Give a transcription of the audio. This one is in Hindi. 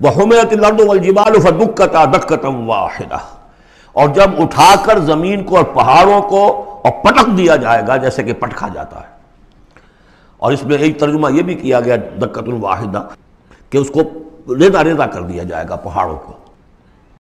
वह हमत फदुक्कता दक्कतम वाहिदा और जब उठाकर ज़मीन को और पहाड़ों को और पटक दिया जाएगा जैसे कि पटखा जाता है और इसमें एक तर्जुमा यह भी किया गया दक्कतुल वाहिदा कि उसको रेदा रेदा कर दिया जाएगा पहाड़ों को